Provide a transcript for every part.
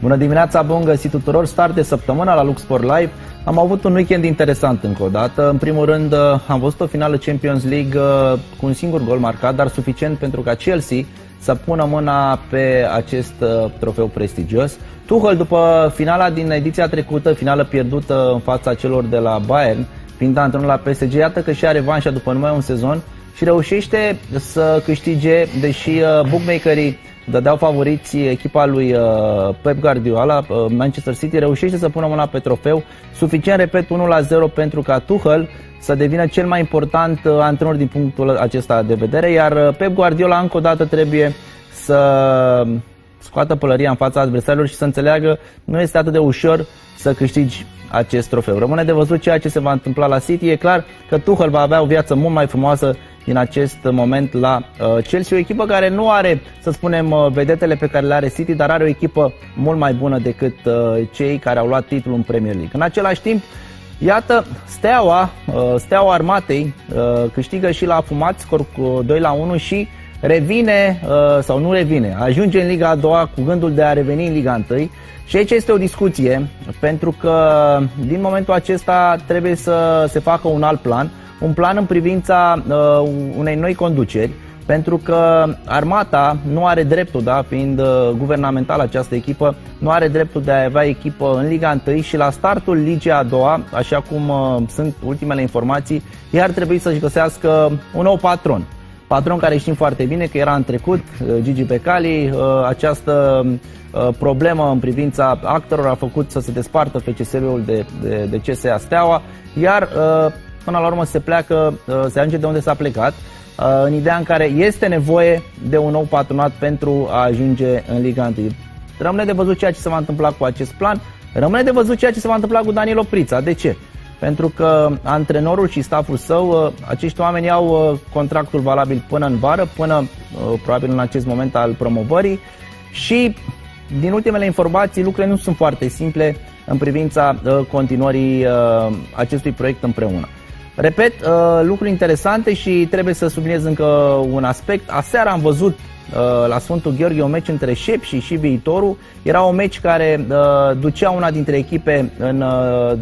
Bună dimineața, bun găsit tuturor, start de săptămână la Luxport Live. Am avut un weekend interesant încă o dată. În primul rând am văzut o finală Champions League uh, cu un singur gol marcat, dar suficient pentru ca Chelsea să pună mâna pe acest uh, trofeu prestigios. Tuchel, după finala din ediția trecută, finală pierdută în fața celor de la Bayern, fiind antrenor la PSG, iată că și are revanșa după numai un sezon și reușește să câștige, deși uh, bookmakerii dădeau favoriți echipa lui uh, Pep Guardiola, uh, Manchester City reușește să pună mâna pe trofeu, suficient, repet, 1 la 0 pentru ca Tuchel să devină cel mai important uh, antrenor din punctul acesta de vedere, iar Pep Guardiola încă o dată trebuie să scoată pălăria în fața adversarilor și să înțeleagă nu este atât de ușor să câștigi acest trofeu. Rămâne de văzut ceea ce se va întâmpla la City. E clar că Tuchel va avea o viață mult mai frumoasă din acest moment la uh, Chelsea, o echipă care nu are, să spunem, uh, vedetele pe care le are City, dar are o echipă mult mai bună decât uh, cei care au luat titlul în Premier League. În același timp, Iată, Steaua, Steaua Armatei câștigă și la Fumat, scor cu 2 la 1 și revine sau nu revine, ajunge în Liga a doua cu gândul de a reveni în Liga 1 și aici este o discuție pentru că din momentul acesta trebuie să se facă un alt plan un plan în privința uh, unei noi conduceri, pentru că armata nu are dreptul, da, fiind uh, guvernamental această echipă, nu are dreptul de a avea echipă în Liga 1 și la startul Ligii a doua, așa cum uh, sunt ultimele informații, iar trebui să-și găsească un nou patron. Patron care știm foarte bine că era în trecut, uh, Gigi Becali, uh, această uh, problemă în privința actelor a făcut să se despartă FCSB-ul de, de, de CSA Steaua, iar până la urmă se pleacă, uh, se ajunge de unde s-a plecat, uh, în ideea în care este nevoie de un nou patronat pentru a ajunge în Liga 1. Rămâne de văzut ceea ce se va întâmpla cu acest plan, rămâne de văzut ceea ce se va întâmpla cu Daniel Oprița. De ce? Pentru că antrenorul și staful său, uh, acești oameni au contractul valabil până în vară, până probabil în acest moment al promovării și din ultimele informații lucrurile nu sunt foarte simple în privința continuării acestui proiect împreună. Repet, uh, lucruri interesante și trebuie să subliniez încă un aspect. Aseară am văzut uh, la Sfântul Gheorghe un meci între Șepși și Viitorul. Era un meci care uh, ducea una dintre echipe în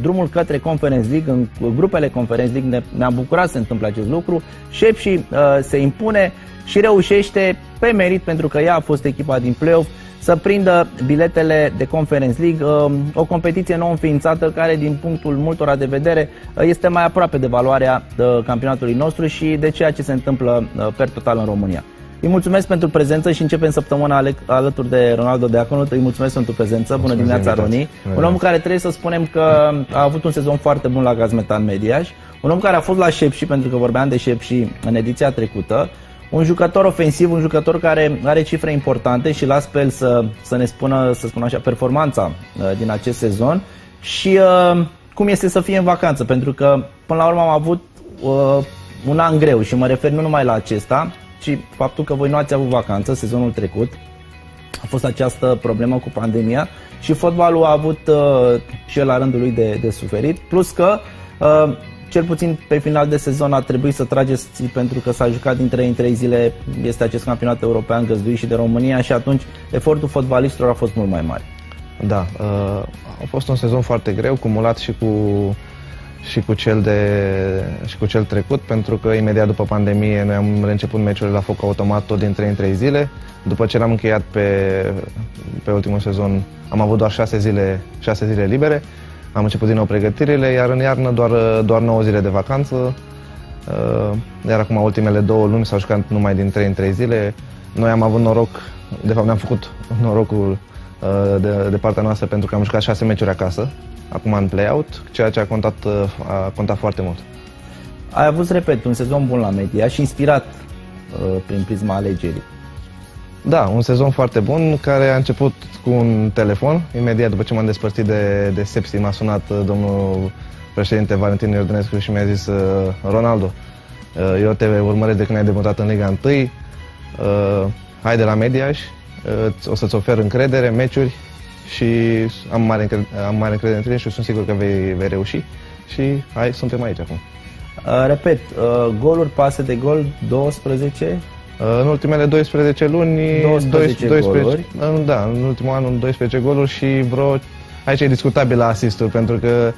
drumul către Conference League, în grupele Conference League. Ne, ne-am bucurat să se întâmple acest lucru. Șepși se impune și reușește pe merit pentru că ea a fost echipa din play-off să prindă biletele de Conference League, um, o competiție nou înființată care din punctul multora de vedere uh, este mai aproape de valoarea uh, campionatului nostru și de ceea ce se întâmplă uh, per total în România. Îi mulțumesc pentru prezență și începem săptămâna alături de Ronaldo Deaconu. Îi mulțumesc pentru prezență. Bună dimineața, Roni. Un om care trebuie să spunem că a avut un sezon foarte bun la Gazmetan Mediaș. Un om care a fost la Șepși, pentru că vorbeam de Șepși în ediția trecută un jucător ofensiv, un jucător care are cifre importante și las pe el să, să ne spună, să spun așa, performanța uh, din acest sezon. Și uh, cum este să fie în vacanță, pentru că până la urmă am avut uh, un an greu și mă refer nu numai la acesta, ci faptul că voi nu ați avut vacanță sezonul trecut, a fost această problemă cu pandemia și fotbalul a avut uh, și el la rândul lui de, de suferit, plus că uh, cel puțin pe final de sezon a trebuit să trageți pentru că s-a jucat din 3 în 3 zile, este acest campionat european găzduit și de România și atunci efortul fotbalistilor a fost mult mai mare. Da, uh, a fost un sezon foarte greu, cumulat și cu și cu cel de și cu cel trecut, pentru că imediat după pandemie noi am reînceput meciurile la foc automat tot din 3 în 3 zile. După ce l-am încheiat pe, pe ultimul sezon, am avut doar 6 zile, 6 zile libere am început din nou pregătirile, iar în iarnă doar, doar 9 zile de vacanță. Uh, iar acum ultimele două luni s-au jucat numai din 3 în 3 zile. Noi am avut noroc, de fapt ne-am făcut norocul uh, de, de partea noastră pentru că am jucat 6 meciuri acasă, acum în play-out, ceea ce a contat, uh, a contat foarte mult. Ai avut, repet, un sezon bun la media și inspirat prin prisma alegerii. Da, un sezon foarte bun care a început cu un telefon. Imediat după ce m-am despărțit de, de Sepsi, m-a sunat uh, domnul președinte Valentin Iordănescu și mi-a zis uh, Ronaldo, uh, eu te urmăresc de când ai debutat în Liga 1, hai de la Mediaș, o să-ți ofer încredere, meciuri și am mare, încredere, am mare încredere în tine și sunt sigur că vei, vei reuși și hai, suntem aici acum. Uh, repet, uh, goluri, pase de gol, 12? În ultimele 12 luni, 12, 12 goluri. Da, în ultimul an 12 goluri și vreo aici e discutabil la asisturi pentru că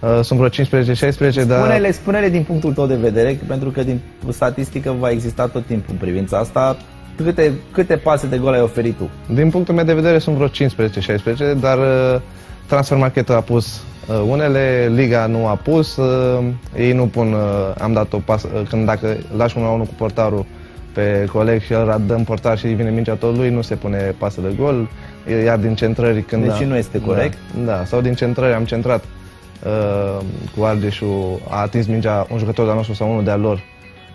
uh, sunt vreo 15-16, dar... Spune-le, spune-le din punctul tău de vedere, pentru că din statistică va exista tot timpul în privința asta. Câte, câte pase de gol ai oferit tu? Din punctul meu de vedere sunt vreo 15-16, dar uh, Transfer Market a pus uh, unele, Liga nu a pus, uh, ei nu pun, uh, am dat o pas, uh, când dacă lași unul la unul cu portarul pe coleg și îl dăm portar și vine mingea tot lui, nu se pune pasă de gol, iar din centrări când... Deci nu este corect? Da, da, sau din centrări am centrat uh, cu Argeșul, a atins mingea un jucător de-al nostru sau unul de-al lor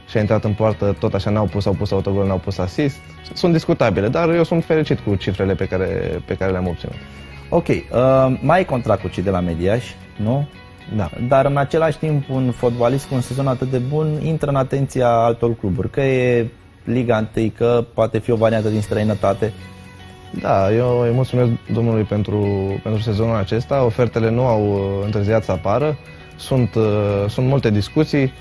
și a intrat în poartă, tot așa n-au pus, au pus autogol, n-au pus asist. Sunt discutabile, dar eu sunt fericit cu cifrele pe care, pe care le-am obținut. Ok, uh, mai ai contract cu cei de la Mediaș, nu? Da. Dar în același timp un fotbalist cu un sezon atât de bun intră în atenția altor cluburi, că e Liga 1, că poate fi o variantă din străinătate. Da, eu îi mulțumesc domnului pentru, pentru sezonul acesta. Ofertele nu au uh, întârziat să apară. Sunt, uh, sunt multe discuții.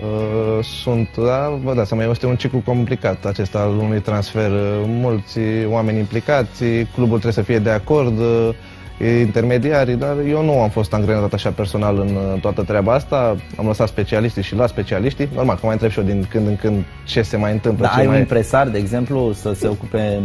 Uh, sunt, da, vă dați seama, este un ciclu complicat acesta al unui transfer. Mulți oameni implicați, clubul trebuie să fie de acord, intermediari, dar eu nu am fost angrenat așa personal în toată treaba asta. Am lăsat specialiștii și la specialiștii. Normal că mai întreb și eu din când în când ce se mai întâmplă. Dar ce ai mai... un impresar, de exemplu, să se ocupe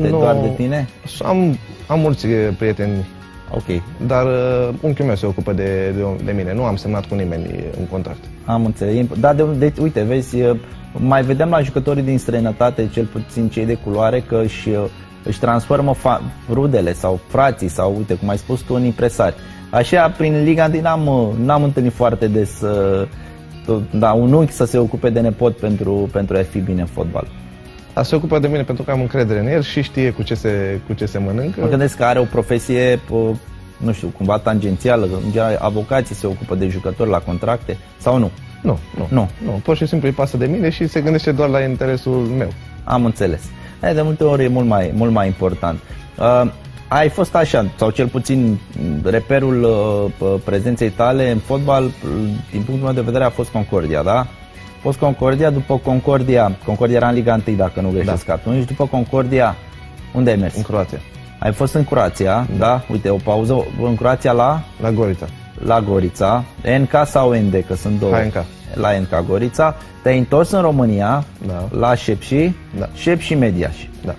de Nu. doar de tine? Am, am mulți eh, prieteni, Ok, dar uh, unchiul meu se ocupă de, de, de mine. Nu am semnat cu nimeni în contract. am înțeles. Da, de, de, uite, vezi, e, mai vedem la jucătorii din străinătate, cel puțin cei de culoare, că își, e, își transformă fa- rudele sau frații sau, uite, cum ai spus tu, în impresari. Așa, prin Liga 1 n-am, n-am întâlnit foarte des uh, tot- da, un unchi să se ocupe de nepot pentru, pentru a fi bine în fotbal. Dar se ocupă de mine pentru că am încredere în el și știe cu ce se, cu ce se mănâncă. Mă gândesc că are o profesie, uh, nu știu, cumva tangențială, că în general avocații se ocupă de jucători la contracte sau nu? Nu, nu, Nu. nu. Pur și simplu îi pasă de mine și se gândește doar la interesul meu. Am înțeles. E, de multe ori e mult mai, mult mai important. Uh, ai fost așa, sau cel puțin reperul uh, p- prezenței tale în fotbal, uh, din punctul meu de vedere, a fost Concordia, da? A fost Concordia, după Concordia, Concordia era în Liga 1 dacă nu greșesc da. atunci, după Concordia, unde ai mers? În Croația, Ai fost în Croația, da? da? Uite, o pauză, în Croația la, la Gorița. La Gorița, NK sau ND, că sunt două. HNK. La NK Gorița. Te-ai întors în România, Da. la Șepși, Da. Șepși Mediaș Da.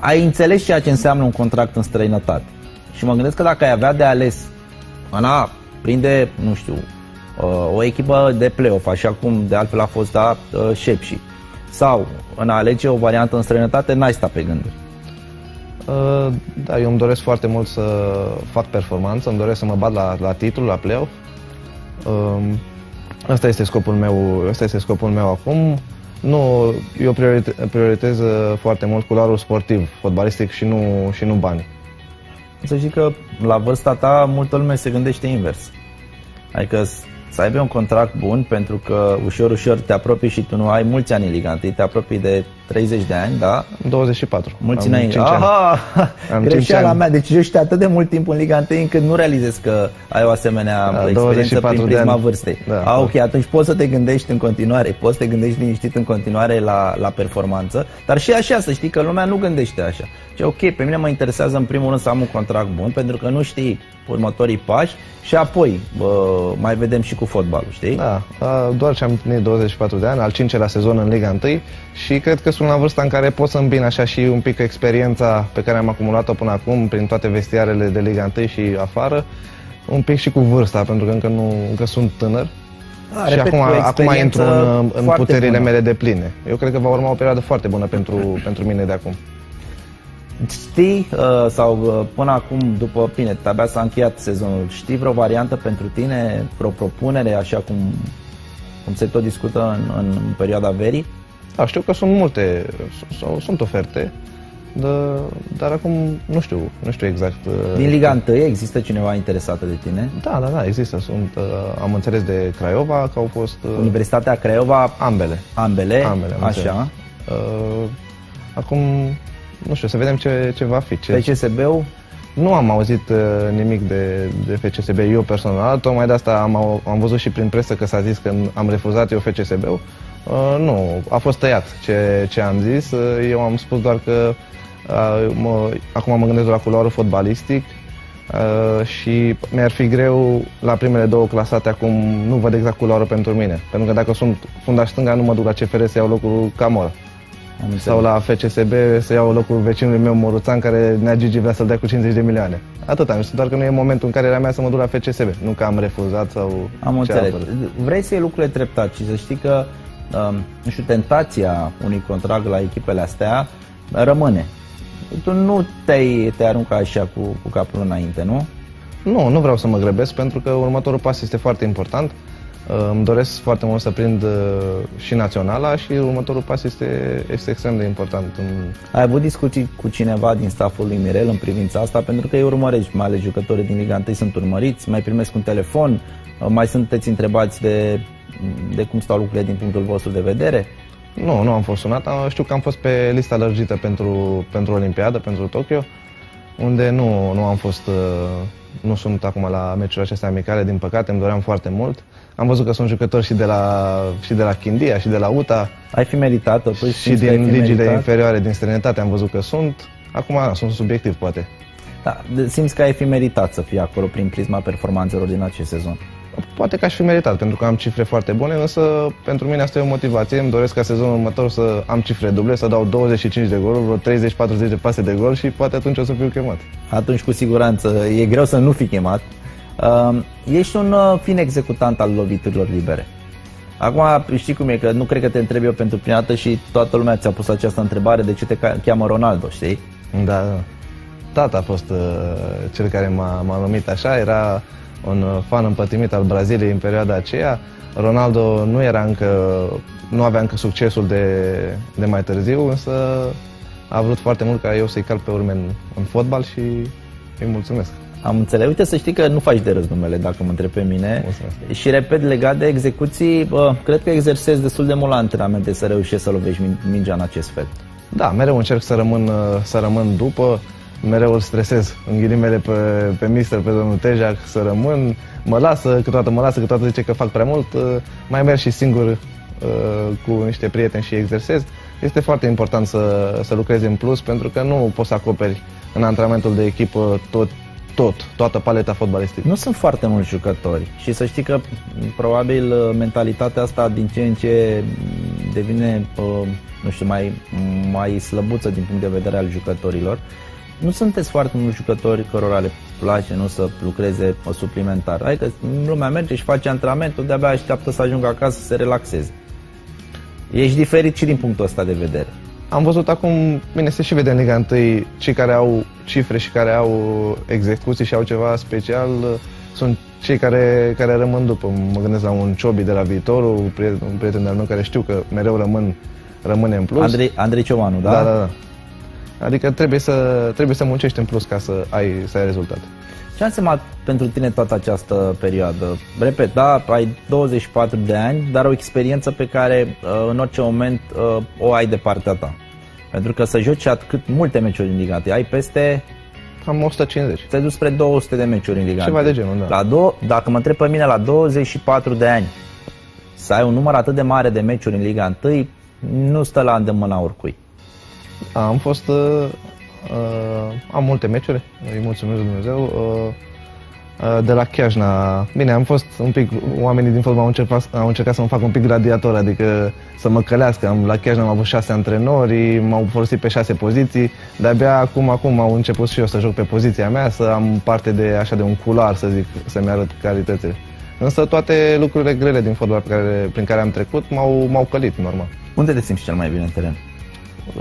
ai înțeles ceea ce înseamnă un contract în străinătate. Și mă gândesc că dacă ai avea de ales în a prinde, nu știu, uh, o echipă de play-off, așa cum de altfel a fost da uh, Șepși, sau în a alege o variantă în străinătate, n-ai sta pe gânduri. Uh, Da, eu îmi doresc foarte mult să fac performanță, îmi doresc să mă bat la, la titlu, la play-off. Um, Asta este scopul meu, asta este scopul meu acum. Nu, eu priorite, prioritez uh, foarte mult culoarul sportiv, fotbalistic și nu, și nu banii. Să zic că la vârsta ta multă lume se gândește invers. Adică s- să aibă un contract bun pentru că ușor, ușor te apropii și tu nu ai mulți ani în Liga 1, te apropii de 30 de ani, da? 24. Mulți Am înainte. cinci ani. Aha! Am cinci Greșeala ani. mea. Deci ești atât de mult timp în Liga 1 încât nu realizezi că ai o asemenea Da, experiență 24 prin de prisma ani. vârstei. Da. A, ok, atunci poți să te gândești în continuare, poți să te gândești liniștit în continuare la, la performanță, dar și așa să știi că lumea nu gândește așa. Și ok, pe mine mă interesează în primul rând să am un contract bun, pentru că nu știi următorii pași și apoi bă, mai vedem și cu fotbalul, știi? Da, a, doar ce am împlinit 24 de ani, al cincelea sezon în Liga 1 și cred că sunt la vârsta în care pot să îmbin așa și un pic experiența pe care am acumulat-o până acum prin toate vestiarele de Liga 1 și afară, un pic și cu vârsta, pentru că încă, nu, încă sunt tânăr. Da, și repet, acum, cu o acum experiență intru în, în foarte puterile bună. mele de pline. Eu cred că va urma o perioadă foarte bună pentru, pentru mine de acum. Știi, uh, sau uh, până acum, după, bine, abia s-a încheiat sezonul, știi vreo variantă pentru tine, vreo propunere, așa cum, cum se tot discută în, în perioada verii? Da, știu că sunt multe, sunt, sunt oferte, dar, dar acum nu știu, nu știu exact. uh, Din Liga 1 există cineva interesată de tine? Da, da, da, există. Sunt, uh, am înțeles de Craiova că au fost uh, Universitatea Craiova, ambele. ambele, Ambele, am înțeles. așa. Uh, acum, nu știu, să vedem ce, ce va fi. Ce... PCSB-ul, Nu am auzit uh, nimic de, de FCSB, eu personal, tocmai de asta am, am văzut și prin presă că s-a zis că am refuzat eu FCSB-ul. Uh, nu, a fost tăiat ce, ce am zis. Uh, eu am spus doar că uh, mă, acum mă gândesc la culoarul fotbalistic uh, și mi-ar fi greu la primele două clasate acum nu văd exact culoarul pentru mine. Pentru că dacă sunt fundaș stânga nu mă duc la CFR să iau locul Camora. Sau la FCSB să iau locul vecinului meu Moruțan care Nea Gigi vrea să-l dea cu 50 de milioane. Atât am știut, doar că nu e momentul în care era mea să mă duc la FCSB. Nu că am refuzat sau... Am înțeles. Vrei să iei lucrurile treptat și să știi că Um, nu știu, tentația unui contract la echipele astea rămâne. Tu nu te-ai te arunca așa cu, cu capul înainte, nu? Nu, nu vreau să mă grăbesc pentru că următorul pas este foarte important. Uh, îmi doresc foarte mult să prind uh, și naționala și următorul pas este, este extrem de important. Ai avut discuții cu cineva din staful lui Mirel în privința asta? Pentru că îi urmărești, mai ales jucătorii din Liga 1 sunt urmăriți, mai primesc un telefon, uh, mai sunteți întrebați de de cum stau lucrurile din punctul vostru de vedere? Nu, nu am fost sunat. Știu că am fost pe lista lărgită pentru, pentru Olimpiadă, pentru Tokyo, unde nu, nu am fost, uh, nu sunt acum la meciurile acestea amicale, din păcate, îmi doream foarte mult. Am văzut că sunt jucători și de la, și de la Chindia și de la UTA. Ai fi meritat totuși? Și din ligile meritat? inferioare, din străinătate am văzut că sunt. Acum sunt subiectiv, poate. Da, simți că ai fi meritat să fii acolo prin prisma performanțelor din acest sezon. Poate că aș fi meritat, pentru că am cifre foarte bune, însă pentru mine asta e o motivație. Îmi doresc ca sezonul următor să am cifre duble, să dau 25 de goluri, vreo 30-40 de pase de gol și poate atunci o să fiu chemat. Atunci, cu siguranță, e greu să nu fii chemat. Uh, ești un uh, fin executant al loviturilor libere. Acum știi cum e, că nu cred că te întreb eu pentru prima dată și toată lumea ți-a pus această întrebare de ce te cheamă Ronaldo, știi? Da, da. Tata a fost uh, cel care m-a, m-a numit așa, era un fan împătimit al Braziliei în perioada aceea. Ronaldo nu era încă, nu avea încă succesul de, de mai târziu, însă a vrut foarte mult ca eu să-i calc pe urme în, în fotbal și îi mulțumesc. Am înțeles. Uite să știi că nu faci de râs numele, dacă mă întreb pe mine. Mulțumesc. Și repet, legat de execuții, bă, cred că exersezi destul de mult la antrenamente să reușești să lovești mingea în acest fel. Da, mereu încerc să rămân, să rămân după mereu îl stresez, în ghilimele, pe, pe mister, pe domnul Tejac, să rămân. Mă lasă, câteodată mă lasă, câteodată zice că fac prea mult. Uh, mai merg și singur uh, cu niște prieteni și exersez. Este foarte important să, să lucrezi în plus, pentru că nu poți să acoperi în antrenamentul de echipă tot tot, toată paleta fotbalistică. Nu sunt foarte mulți jucători și să știi că probabil uh, mentalitatea asta din ce în ce devine, nu știu, mai, mai slăbuță din punct de vedere al jucătorilor nu sunteți foarte mulți jucători cărora le place nu să lucreze suplimentar. Adică lumea merge și face antrenamentul, de-abia așteaptă să ajungă acasă să se relaxeze. Ești diferit și din punctul ăsta de vedere. Am văzut acum, bine, se și vede în Liga 1, cei care au cifre și care au execuții și au ceva special sunt cei care, care rămân după. Mă gândesc la un Ciobi de la viitorul, un prieten, un prieten de-al meu care știu că mereu rămân, rămâne în plus. Andrei, Andrei Ciomanu, da? Da, da, da. Adică trebuie să, trebuie să muncești în plus ca să ai, să ai rezultat. Ce a însemnat pentru tine toată această perioadă? Repet, da, ai 24 de ani, dar o experiență pe care uh, în orice moment uh, o ai de partea ta. Pentru că să joci atât multe meciuri în Liga ai peste... Cam 150. Te dus spre 200 de meciuri în Liga Ceva de genul, da. La do- dacă mă întreb pe mine, la 24 de ani, să ai un număr atât de mare de meciuri în Liga 1, nu stă la îndemâna oricui. Am fost... Uh, uh, am multe meciuri, îi mulțumesc Dumnezeu. Uh, uh, de la Chiajna. Bine, am fost un pic, oamenii din fotbal au încercat, au încercat să mă fac un pic gladiator, adică să mă călească. Am, la Chiajna am avut șase antrenori, m-au folosit pe șase poziții, de-abia acum, acum au început și eu să joc pe poziția mea, să am parte de așa de un cular, să zic, să-mi arăt calitățile. Însă toate lucrurile grele din fotbal pe care, prin care am trecut m-au, m-au călit, normal. Unde te simți cel mai bine în teren?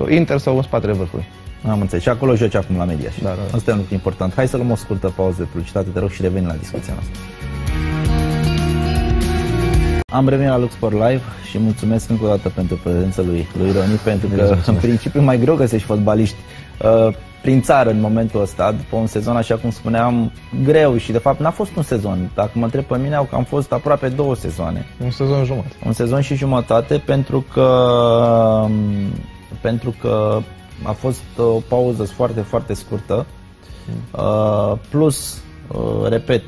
Inter sau în spatele vârfului. Am înțeles. Și acolo joci acum la media. Da, da. Asta e un lucru important. Hai să luăm o scurtă pauză de publicitate, te rog, și revenim la discuția noastră. Am revenit la Luxport Live și mulțumesc încă o dată pentru prezența lui, lui Roni, pentru că în principiu mai greu găsești fotbaliști uh, prin țară în momentul ăsta, după un sezon, așa cum spuneam, greu și de fapt n-a fost un sezon. Dacă mă întreb pe mine, au cam fost aproape două sezoane. Un sezon jumătate. Un sezon și jumătate pentru că pentru că a fost o pauză foarte, foarte scurtă Uh, plus, uh, repet,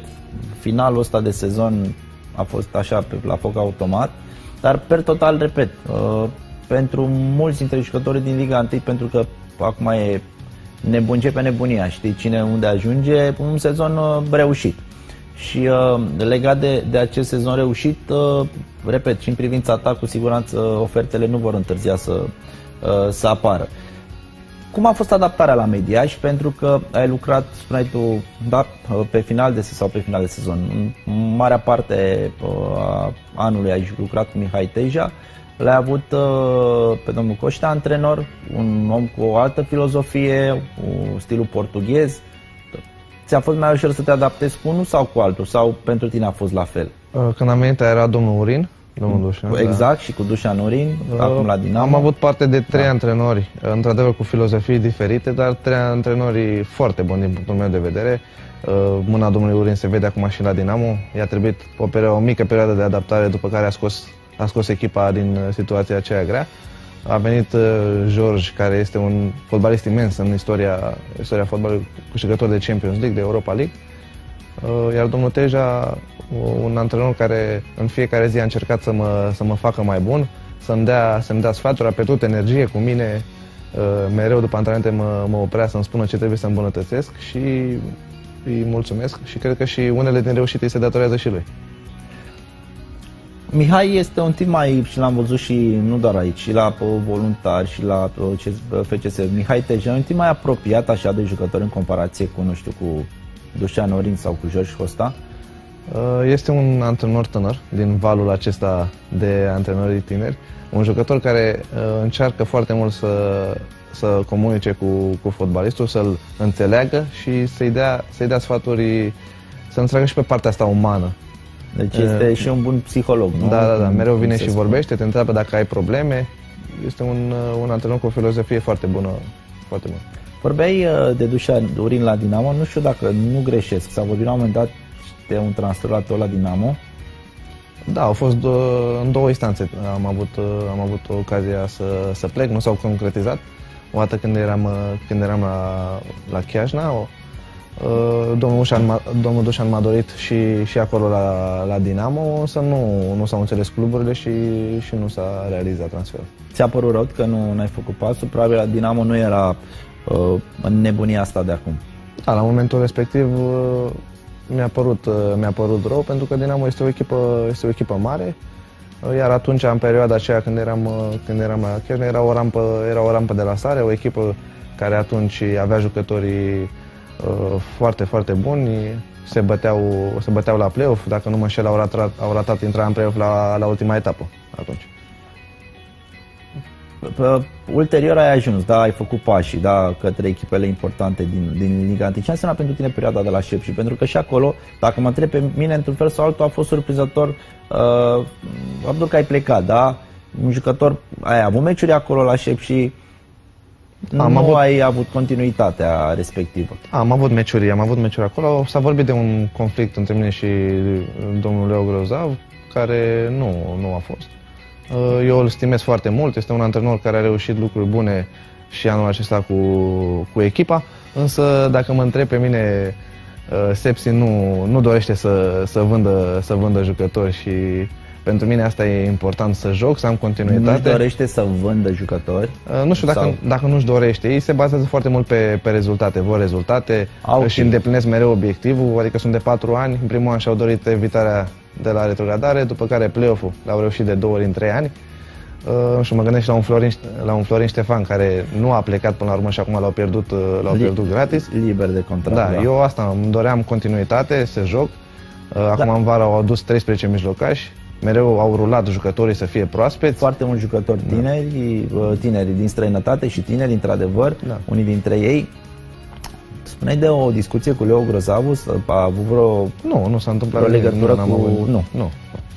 finalul ăsta de sezon a fost așa pe, la foc automat, dar per total, repet, uh, pentru mulți dintre jucătorii din Liga 1, pentru că acum e nebunce pe nebunia, știi cine unde ajunge, un sezon uh, reușit. Și uh, legat de, de acest sezon reușit, uh, repet, și în privința ta, cu siguranță ofertele nu vor întârzia să, uh, să apară. Cum a fost adaptarea la Mediaș? Pentru că ai lucrat, spuneai tu, da, pe final de sezon sau pe final de sezon. În marea parte uh, a anului ai lucrat cu Mihai Teja. L-ai avut uh, pe domnul Coștea antrenor, un om cu o altă filozofie, un stilul portughez. Ți-a fost mai ușor să te adaptezi cu unul sau cu altul? Sau pentru tine a fost la fel? Uh, când am venit era domnul Urin, domnul Dușan. Exact, da. și cu Dușan Urin, uh, acum la Dinamo. Am avut parte de trei da. antrenori, într-adevăr cu filozofii diferite, dar trei antrenori foarte buni din punctul meu de vedere. Uh, mâna domnului Urin se vede acum și la Dinamo. I-a trebuit o, o mică perioadă de adaptare, după care a scos a scos echipa din uh, situația aceea grea. A venit uh, George, care este un fotbalist imens în istoria, istoria fotbalului, câștigător de Champions League, de Europa League. Uh, iar domnul Teja, un antrenor care în fiecare zi a încercat să mă, să mă facă mai bun, să-mi dea, să-mi dea sfaturi, a petut energie cu mine, mereu după antrenamente mă, mă oprea să-mi spună ce trebuie să îmbunătățesc și îi mulțumesc și cred că și unele din reușite îi se datorează și lui. Mihai este un tip mai, și l-am văzut și nu doar aici, și la voluntari și la FCS. Mihai Tejan, un tip mai apropiat așa de jucător în comparație cu, nu știu, cu Dușan Orin sau cu George Costa? Uh, este un antrenor tânăr din valul acesta de antrenori tineri, un jucător care uh, încearcă foarte mult să, să comunice cu, cu fotbalistul, să-l înțeleagă și să-i dea, să-i dea sfaturi, să înțeleagă și pe partea asta umană deci este uh, și un bun psiholog, nu? Da, da, da. Mereu vine și vorbește, te întreabă dacă ai probleme. Este un, un antrenor cu o filozofie foarte bună. Foarte bună. Vorbeai de Dușan Durin la Dinamo, nu știu dacă nu greșesc, s-a vorbit la un moment dat de un transfer la la Dinamo. Da, au fost dou- în două instanțe. Am avut, am avut ocazia să, să plec, nu s-au concretizat. O dată când eram, când eram la, la Chiajna, Uh, domnul Dușan, domnul Dușan m-a dorit și, și acolo la, la Dinamo, însă nu, nu s-au înțeles cluburile și, și nu s-a realizat transferul. Ți-a părut rău că nu ai făcut pasul? Probabil la Dinamo nu era uh, în nebunia asta de acum. Da, la momentul respectiv uh, mi-a părut, uh, mi-a părut rău pentru că Dinamo este o echipă, este o echipă mare, uh, iar atunci, în perioada aceea când eram, uh, când eram la Chiajna, era o rampă, era o rampă de lansare, o echipă care atunci avea jucătorii Uh, foarte, foarte buni. Se băteau, se băteau la play-off, dacă nu mă înșel, au ratat, au ratat intrarea în play-off la, la ultima etapă atunci. Ulterior ai ajuns, da, ai făcut pași, da, către echipele importante din, din Liga 1. Ce înseamnă pentru tine perioada de la șep și pentru că și acolo, dacă mă întreb pe mine, într-un fel sau altul, a fost surprinzător uh, faptul că ai plecat, da? Un jucător, ai avut meciuri acolo la șep și am nu avut... ai avut continuitatea respectivă. Am avut meciuri, am avut meciuri acolo. S-a vorbit de un conflict între mine și domnul Leo Grozav, care nu, nu a fost. Uh, eu îl stimez foarte mult, este un antrenor care a reușit lucruri bune și anul acesta cu, cu echipa, însă dacă mă întreb pe mine, uh, Sepsi nu, nu dorește să, să, vândă, să vândă jucători și pentru mine asta e important să joc, să am continuitate. Nu dorește să vândă jucători? Uh, nu știu dacă, sau... dacă nu-și dorește. Ei se bazează foarte mult pe, pe rezultate. Vor rezultate okay. și îndeplinesc mereu obiectivul. Adică sunt de patru ani. În primul an și-au dorit evitarea de la retrogradare, după care play-off-ul l-au reușit de două ori în trei ani. Uh, și mă gândesc la un, Florin, la un Florin Ștefan care nu a plecat până la urmă și acum l-au pierdut, uh, l-au Li- pierdut gratis. Liber de contract. Da, da, eu asta îmi doream continuitate, să joc. Uh, acum da. în vară au adus 13 mijlocași mereu au rulat jucătorii să fie proaspeți. Foarte mulți jucători da. tineri, da. tineri din străinătate și tineri, într-adevăr, da. unii dintre ei. Spuneai de o discuție cu Leo Grozavu, a avut vreo... Nu, nu s-a întâmplat vreo legătură nu, cu... Avut, nu, nu.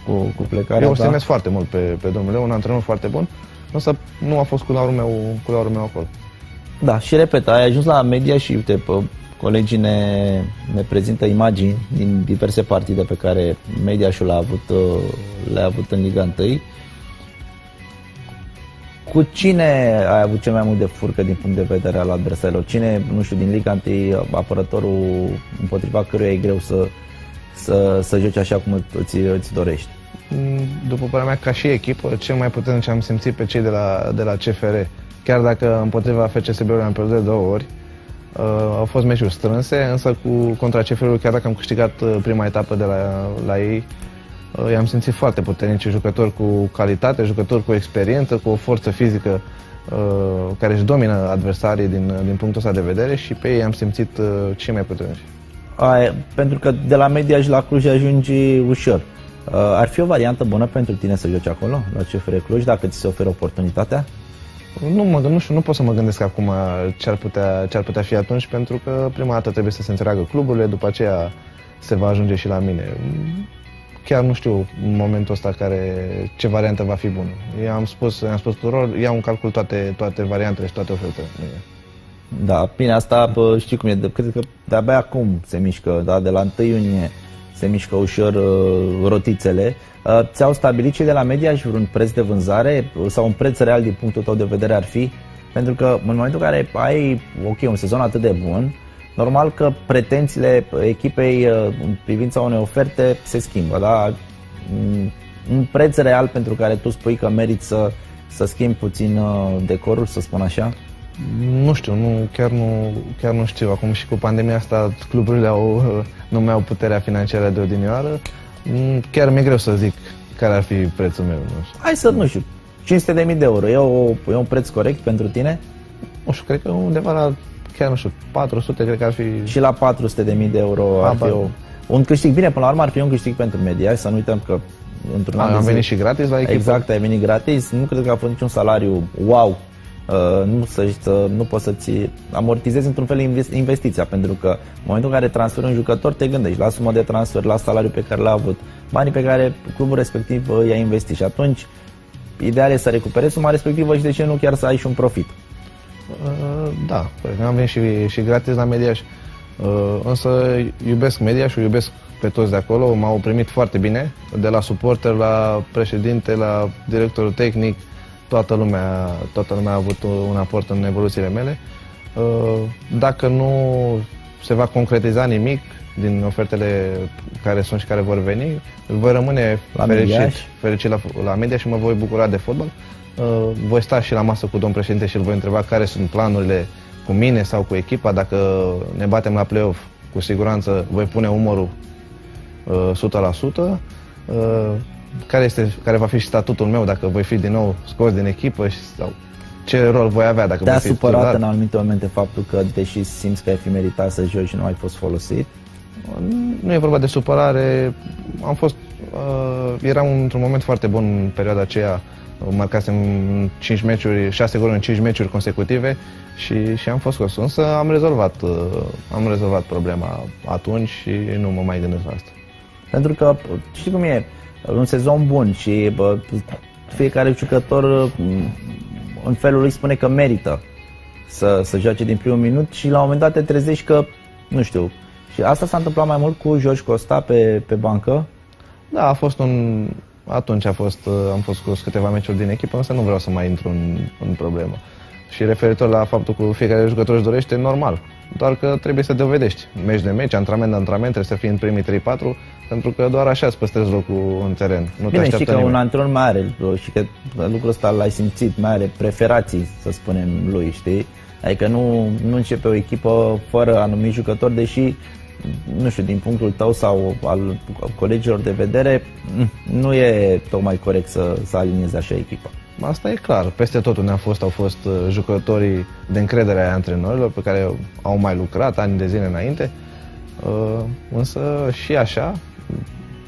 Cu, cu plecarea Eu o foarte mult pe, pe domnul Leo, un antrenor foarte bun, însă nu a fost cu laurul meu, cu laurul meu acolo. Da, și repet, ai ajuns la media și uite, Colegii ne, ne prezintă imagini din diverse partide pe care Mediașul le-a avut, uh, le-a avut în Liga 1. Cu cine ai avut cel mai mult de furcă din punct de vedere al adversarilor? Cine, nu știu, din Liga întâi apărătorul împotriva căruia e greu să, să, să joci așa cum îți, îți dorești? Mm, după părerea mea, ca și echipă, cel mai puternic am simțit pe cei de la, de la CFR. Chiar dacă împotriva FCSB-ului am pierdut de două ori, uh, au fost meciuri strânse, însă cu contra CFR-ului, chiar dacă am câștigat uh, prima etapă de la, la ei, uh, i-am simțit foarte puternici, jucători cu calitate, jucători cu experiență, cu o forță fizică uh, care își domină adversarii din, din punctul ăsta de vedere și pe ei am simțit uh, cei mai puternici. Ai, pentru că de la Mediaș la Cluj ajungi ușor. Uh, ar fi o variantă bună pentru tine să joci acolo, la CFR Cluj, dacă ți se oferă oportunitatea? Nu, mă, nu știu, nu pot să mă gândesc acum ce ar, putea, ce ar putea fi atunci, pentru că prima dată trebuie să se înțeleagă cluburile, după aceea se va ajunge și la mine. Chiar nu știu în momentul ăsta care, ce variantă va fi bună. I-am spus, i-am spus tuturor, iau în calcul toate, toate variantele și toate ofertele. Da, bine, asta bă, știi cum e, de, cred că de-abia acum se mișcă, da, de la 1 iunie se mișcă ușor uh, rotițele. Uh, ți-au stabilit cei de la media și vreun preț de vânzare sau un preț real din punctul tău de vedere ar fi? Pentru că în momentul în care ai, ok, un sezon atât de bun, normal că pretențiile echipei uh, în privința unei oferte se schimbă, da? Mm, un preț real pentru care tu spui că meriți să, să schimbi puțin uh, decorul, să spun așa? Nu știu, nu, chiar, nu, chiar nu știu. Acum și cu pandemia asta cluburile au, nu mai au puterea financiară de odinioară. Mm, chiar mi-e greu să zic care ar fi prețul meu. Nu știu. Hai să, nu știu, 500 de de euro. E, o, e un preț corect pentru tine? Nu știu, cred că undeva la, chiar nu știu, 400 cred că ar fi... Și la 400 de mii de euro ar fi o, un câștig. Bine, până la urmă ar fi un câștig pentru media. Să nu uităm că într-un an Am venit și gratis la echipă. Exact, ai venit gratis. Nu cred că a fost niciun salariu wow Uh, nu, să, să, nu poți să-ți amortizezi într-un fel investiția, pentru că în momentul în care transferi un jucător, te gândești la suma de transfer, la salariul pe care l-a avut, banii pe care clubul respectiv uh, i-a investit și atunci ideal e să recuperezi suma respectivă și de ce nu chiar să ai și un profit. Uh, da, păi am venit și, și gratis la Mediaș, însă iubesc Media și iubesc pe toți de acolo, m-au primit foarte bine, de la suporter la președinte, la directorul tehnic, toată lumea, toată lumea a avut un aport în evoluțiile mele. Uh, dacă nu se va concretiza nimic din ofertele care sunt și care vor veni, voi rămâne la fericit, fericit la, la mediaș și mă voi bucura de fotbal. Uh, voi sta și la masă cu domnul președinte și îl voi întreba care sunt planurile cu mine sau cu echipa. Dacă ne batem la play-off, cu siguranță voi pune umărul 100% care, este, care va fi și statutul meu dacă voi fi din nou scos din echipă și, sau ce rol voi avea dacă Te-a supărat studat? în anumite momente faptul că, deși simți că ai fi meritat să joci și nu ai fost folosit? Nu e vorba de supărare. Am fost... Uh, eram într-un moment foarte bun în perioada aceea. Marcasem 5 meciuri, 6 goluri în 5 meciuri consecutive și, și am fost scos. Însă am rezolvat, uh, am rezolvat problema atunci și nu mă mai gândesc la asta. Pentru că, știi cum e, un sezon bun și bă, fiecare jucător în felul lui spune că merită să, să joace din primul minut și la un moment dat te trezești că, nu știu, și asta s-a întâmplat mai mult cu George Costa pe, pe bancă? Da, a fost un... Atunci a fost, am fost cu câteva meciuri din echipă, însă nu vreau să mai intru în, în problemă. Și referitor la faptul că fiecare jucător își dorește, normal. Doar că trebuie să dovedești. Meci de meci, antrenament de antrenament, trebuie să fii în primii 3-4, pentru că doar așa îți păstrezi locul în teren. Nu Bine, știi că nimeni. un antrenor mai are și că lucrul ăsta l-ai simțit, mai are preferații, să spunem, lui, știi? Adică nu, nu începe o echipă fără anumit jucător, deși nu știu, din punctul tău sau al colegilor de vedere, nu e tocmai corect să, să aliniezi așa echipa. Asta e clar. Peste tot unde am fost au fost uh, jucătorii de încredere a antrenorilor pe care au mai lucrat ani de zile înainte. Uh, însă și așa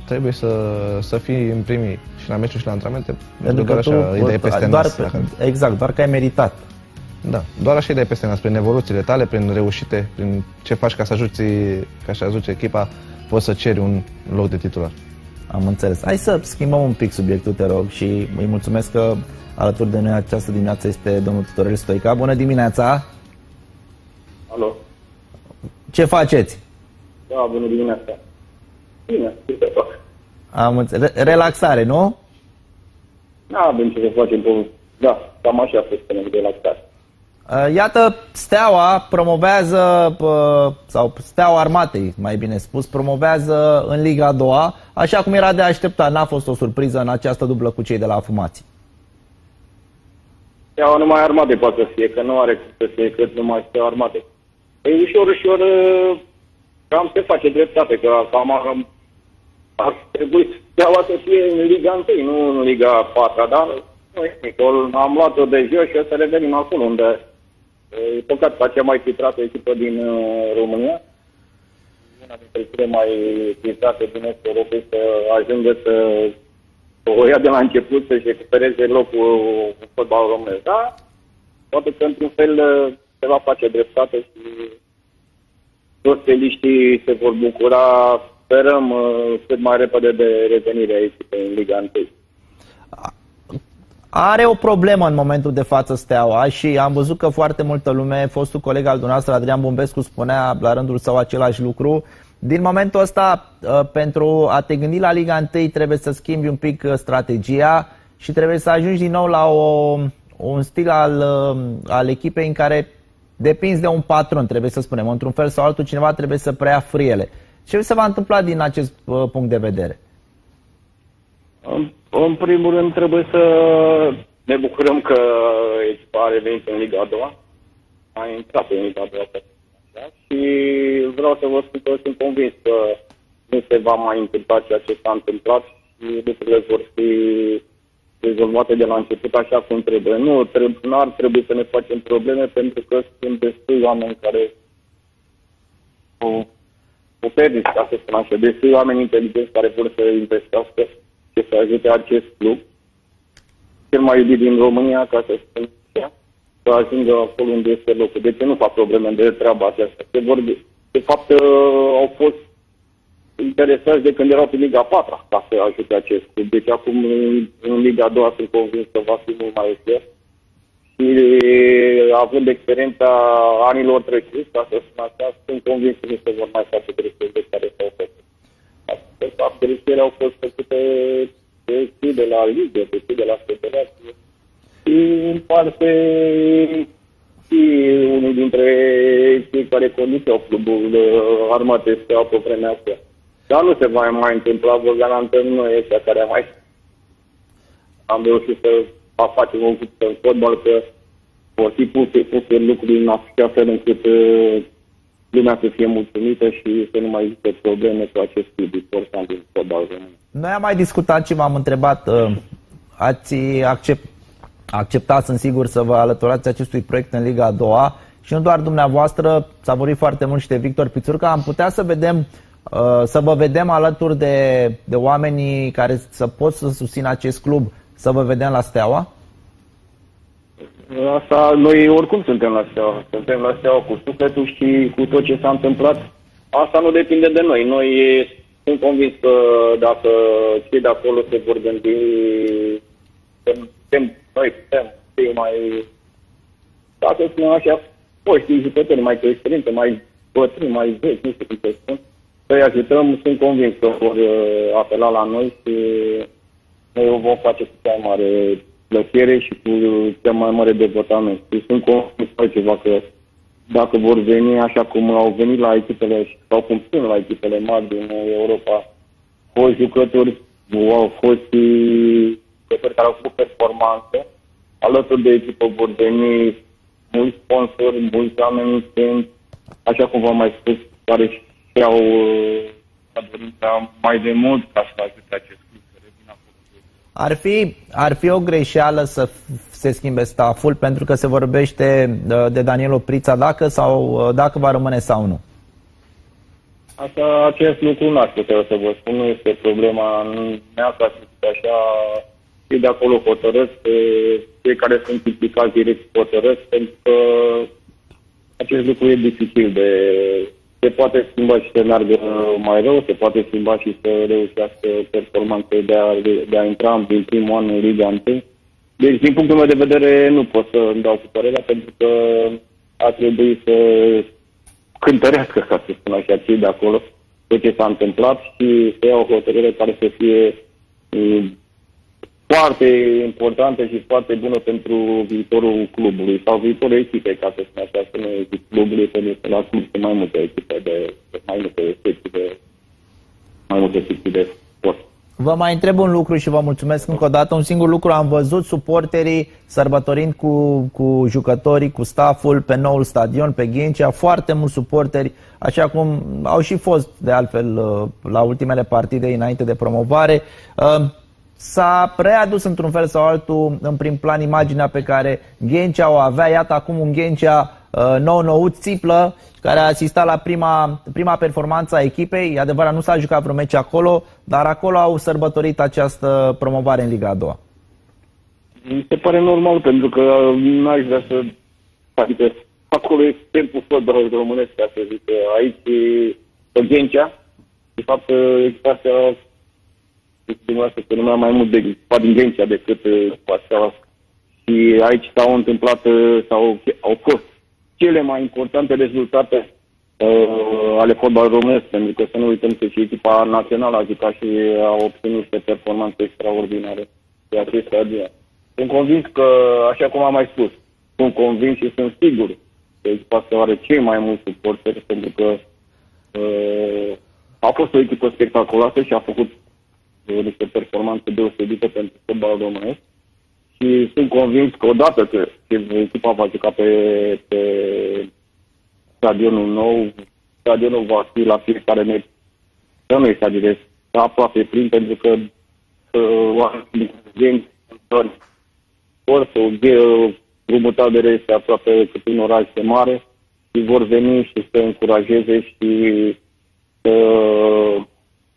trebuie să, să fii în primii și la meciuri și la antrenamente. Pentru doar așa ideea peste doar, nas. Pe, exact, doar că ai meritat. Da, doar așa ideea peste nas, prin evoluțiile tale, prin reușite, prin ce faci ca să ajuți, ca să ajuți echipa, poți să ceri un loc de titular. Am înțeles. Hai să schimbăm un pic subiectul, te rog, și îi mulțumesc că alături de noi această dimineață este domnul Tutorel Stoica. Bună dimineața! Alo! Ce faceți? Da, bună dimineața! Bine, ce fac? Am înțeles. Relaxare, nu? Da, avem ce să facem pe Da, cam așa a fost până de la țară. Uh, iată, Steaua promovează, uh, sau Steaua Armatei, mai bine spus, promovează în Liga a doua, așa cum era de așteptat. N-a fost o surpriză în această dublă cu cei de la Afumații. Steaua numai armate poate să fie, că nu are cum să fie cât numai Steaua Armatei. Păi ușor, ușor, uh, cam se face dreptate, că cam ar, ar trebui Steaua să fie în Liga 1, nu în Liga 4, dar nu e nimic. Am luat-o de jos și o să revenim acolo unde E păcat că cea mai filtrată echipă din uh, România, una dintre cele mai filtrate din Est Europei, să ajungă să o ia de la început să-și recupereze locul în fotbalul românesc. Da, poate că într-un fel uh, se va face dreptate și toți feliștii se vor bucura, sperăm, uh, cât mai repede de revenirea echipei în Liga 1 are o problemă în momentul de față Steaua și am văzut că foarte multă lume, fostul coleg al dumneavoastră, Adrian Bumbescu, spunea la rândul său același lucru. Din momentul ăsta, uh, pentru a te gândi la Liga 1, trebuie să schimbi un pic uh, strategia și trebuie să ajungi din nou la o, un stil al, uh, al echipei în care depinzi de un patron, trebuie să spunem. Într-un fel sau altul, cineva trebuie să preia friele. Ce se va întâmpla din acest punct de vedere? În, în primul rând trebuie să ne bucurăm că echipa a revenit în Liga a doua. A intrat în Liga a doua da? și vreau să vă spun că sunt convins că nu se va mai întâmpla ceea ce s-a întâmplat și lucrurile vor fi rezolvate de la început așa cum trebuie. Nu, trebuie, nu ar trebui să ne facem probleme pentru că sunt destui oameni care o, o perdiți, ca să spun așa, destui oameni inteligenți care vor să investească ce să ajute acest club, cel mai iubit din România, ca să spun așa, să ajungă acolo unde este locul. De ce nu fac probleme de treaba aceasta? Se vorbe, de fapt, uh, au fost interesați de când erau pe Liga 4 ca să ajute acest club. Deci acum în Liga 2 sunt convins că va fi mult mai ușor. Și având experiența anilor trecuți, ca să spun așa, sunt convins că nu se vor mai face greșeli de care s-au făcut de fapt, greșelile au fost făcute de cei de la Ligă, de cei de la Federație. Și în parte și unul dintre cei care conduceau clubul uh, armate steau pe vremea asta. Dar nu se va mai întâmpla, vă garantăm noi ăștia care am mai am reușit să facem un lucru în fotbal, că vor fi puse, puse lucruri în așa fel încât uh, lumea să fie mulțumită și să nu mai există probleme cu acest tip important din fotbal român. Noi am mai discutat și v-am întrebat, uh, ați accept, acceptat, sunt sigur, să vă alăturați acestui proiect în Liga a doua și nu doar dumneavoastră, s-a vorbit foarte mult și de Victor Pițurca, am putea să vedem uh, să vă vedem alături de, de oamenii care să pot să susțină acest club, să vă vedem la Steaua? Asta, noi oricum suntem la steaua. Suntem la steaua cu sufletul și cu tot ce s-a întâmplat. Asta nu depinde de noi. Noi sunt convins că dacă cei de acolo se vor gândi, putem, noi putem fi mai, dacă spun așa, foștii jucători mai cu experiență, mai bătrâni, mai vechi, nu știu cum să spun, să-i ajutăm, sunt convins că vor uh, apela la noi și noi o vom face cu cea mare plăcere și cu cea mai mare devotament. Și sunt convins ceva că dacă vor veni așa cum au venit la echipele sau cum sunt la echipele mari din Europa, fost jucători, au fost jucători care au făcut performanțe, alături de echipă vor veni mulți sponsori, mulți oameni sunt, așa cum v-am mai spus, care și-au uh, dorința mai de mult ca să ajute acest ar fi, ar fi o greșeală să se schimbe staful pentru că se vorbește uh, de Daniel Oprița dacă sau uh, dacă va rămâne sau nu. Asta, acest lucru n-aș putea să vă spun, nu este problema mea ca să așa și de acolo hotărăsc, cei care sunt implicați direct hotărăsc, pentru că acest lucru e dificil de se poate schimba și să meargă mai rău, se poate schimba și să reușească performanțe de a, de a intra din primul an în Liga 1. Deci, din punctul meu de vedere, nu pot să îmi dau cu părerea, pentru că a trebuit să cântărească, ca să spun așa, cei de acolo, tot ce s-a întâmplat și să iau o hotărâre care să fie foarte importantă și foarte bună pentru viitorul clubului sau viitorul echipei, ca să spun așa, să nu zic clubului, pentru că la club sunt mai multe echipe de, de mai multe secții de mai multe secții de sport. Vă mai întreb un lucru și vă mulțumesc încă o dată. Un singur lucru, am văzut suporterii sărbătorind cu, cu jucătorii, cu stafful pe noul stadion, pe Ghencea, foarte mulți suporteri, așa cum au și fost de altfel uh, la ultimele partide înainte de promovare. Uh, s-a readus într-un fel sau altul în prim plan imaginea pe care Ghencea o avea. Iată acum un Ghencea uh, nou-nouț, țiplă, care a asistat la prima, prima performanță a echipei. E adevărat, nu s-a jucat vreun meci acolo, dar acolo au sărbătorit această promovare în Liga a doua. Mi se pare normal, pentru că n-aș vrea să... Adică acolo e timpul fotbalului românesc, ca să zic. Aici, pe Ghencea, de fapt, expresia dumneavoastră că numai mai mult de din Ghencea decât Pasteaua. Și aici s-au întâmplat, sau au fost cele mai importante rezultate uh, ale fotbalului românesc, pentru că să nu uităm că și echipa națională a jucat și a obținut niște performanțe extraordinare pe acest stadion. Sunt convins că, așa cum am mai spus, sunt convins și sunt sigur că echipa asta are cei mai mulți suporteri, pentru că uh, a fost o echipă spectaculoasă și a făcut uh, niște performanțe deosebite pentru fotbalul românesc și sunt convins că odată că echipa va juca pe, pe stadionul nou, stadionul va fi la fiecare meci. Să nu este direct, aproape plin, pentru că uh, oamenii vor să drumul de este aproape cât un oraș de mare și vor veni și să încurajeze și să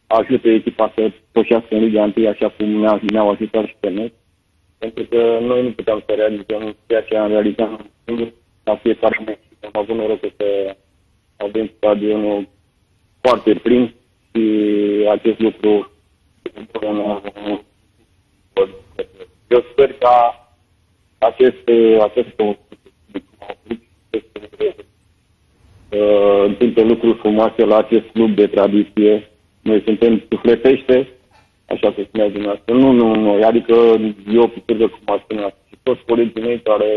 ajute echipa să pășească în Liga 1, așa cum ne-au ajutat și pe noi pentru că noi nu puteam să realizăm ceea ce am realizat la fiecare meci. Am avut noroc să avem stadionul foarte plin și acest lucru eu sper ca acest, acest uh, întâmplă lucruri frumoase la acest club de tradiție. Noi suntem sufletește așa se spunea dumneavoastră. Nu, nu, nu. Adică eu, pe cum a spune, și toți colegii mei care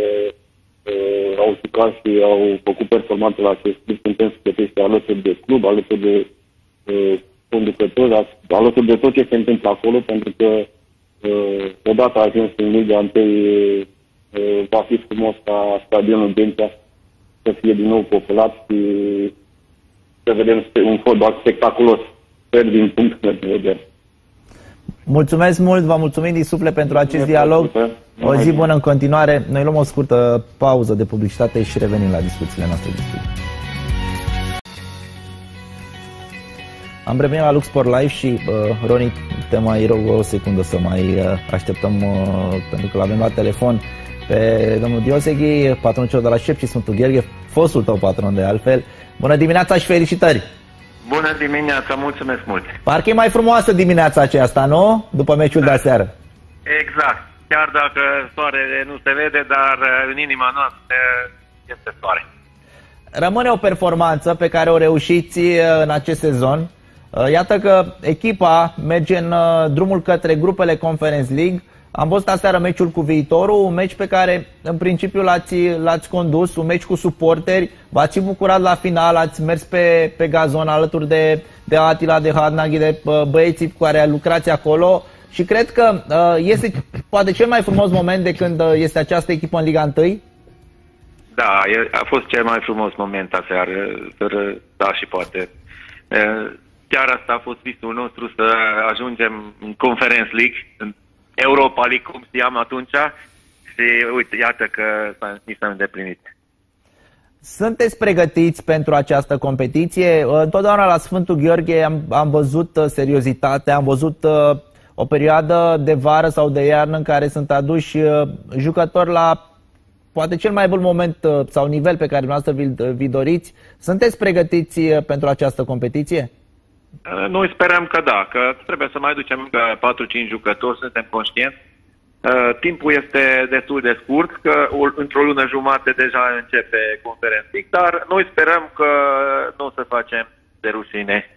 uh, au jucat și au făcut performanțe la acest club, suntem să alături de club, alături de uh, conducători, alături de tot ce se întâmplă acolo, pentru că uh, odată a ajuns în Liga întâi uh, va fi frumos ca stadionul Dencea să fie din nou populat și să vedem un fotbal spectaculos, sper din punct de vedere. Mulțumesc mult, vă mulțumim din suflet pentru acest dialog. O zi bună în continuare. Noi luăm o scurtă pauză de publicitate și revenim la discuțiile noastre de studiu. Am revenit la Luxport Live și, uh, Roni, te mai rog o secundă să mai uh, așteptăm, uh, pentru că l-avem la telefon pe domnul Dioseghi, patronul celor de la Șep și Sfântul Gheorghe, fostul tău patron de altfel. Bună dimineața și felicitări! Bună dimineața, mulțumesc mult! Parcă e mai frumoasă dimineața aceasta, nu? După meciul da. de aseară. Exact. Chiar dacă soarele nu se vede, dar uh, în inima noastră este soare. Rămâne o performanță pe care o reușiți uh, în acest sezon. Uh, iată că echipa merge în drumul către grupele Conference League am văzut aseară meciul cu viitorul, un meci pe care în principiu l-ați, l-ați condus, un meci cu suporteri, v-ați bucurat la final, ați mers pe, pe gazon alături de, de Atila, de Hadnaghi, de băieții cu care lucrați acolo și cred că uh, este poate cel mai frumos moment de când uh, este această echipă în Liga 1. Da, a fost cel mai frumos moment aseară, fără da și poate. Chiar asta a fost visul nostru să ajungem în Conference League, în Europa League, cum știam atunci, și uite, iată că ni s-a îndeplinit. Sunteți pregătiți pentru această competiție? Întotdeauna la Sfântul Gheorghe am, am văzut uh, seriozitate, am văzut uh, o perioadă de vară sau de iarnă în care sunt aduși uh, jucători la poate cel mai bun moment sau nivel pe care dumneavoastră vi-l, vi doriți. Sunteți pregătiți pentru această competiție? Uh, noi sperăm că da, că trebuie să mai ducem 4-5 jucători, suntem conștienți. Uh, timpul este destul de scurt, că într-o lună jumate deja începe conferențic, dar noi sperăm că nu o să facem de rușine.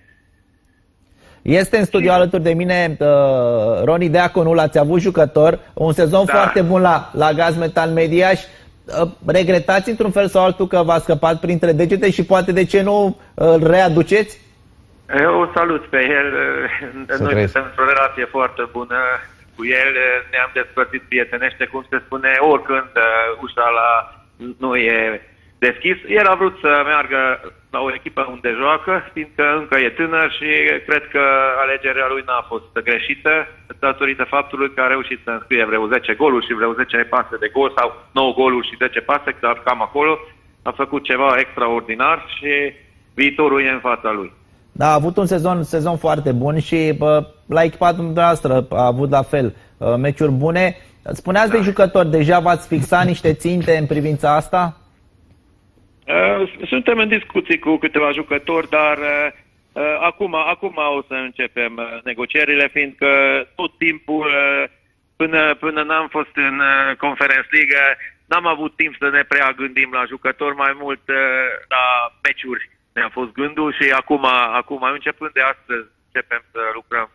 Este în studio alături de mine uh, Roni Deaconu, l-ați avut jucător, un sezon da. foarte bun la, la Gaz Metal Mediaș. Uh, regretați într-un fel sau altul că v-a scăpat printre degete și poate de ce nu îl readuceți? Eu o salut pe el. Să Noi suntem într-o relație foarte bună cu el. Ne-am despărțit prietenește, cum se spune, oricând uh, ușa la nu e deschis. El a vrut să meargă la o echipă unde joacă, fiindcă încă e tânăr și cred că alegerea lui n-a fost greșită datorită faptului că a reușit să înscrie vreo 10 goluri și vreo 10 pase de gol sau 9 goluri și 10 pase, dar cam acolo a făcut ceva extraordinar și viitorul e în fața lui. Da, a avut un sezon, sezon foarte bun și bă, la echipa dumneavoastră a avut la fel meciuri bune. Spuneați da. de jucători, deja v-ați fixat niște ținte în privința asta? Uh, suntem în discuții cu câteva jucători, dar uh, uh, acum, acum o să începem negocierile, fiindcă tot timpul, până, până n-am fost în Conference League, n-am avut timp să ne prea gândim la jucători, mai mult la meciuri ne-a fost gândul și acum, acum începând de astăzi, începem să lucrăm.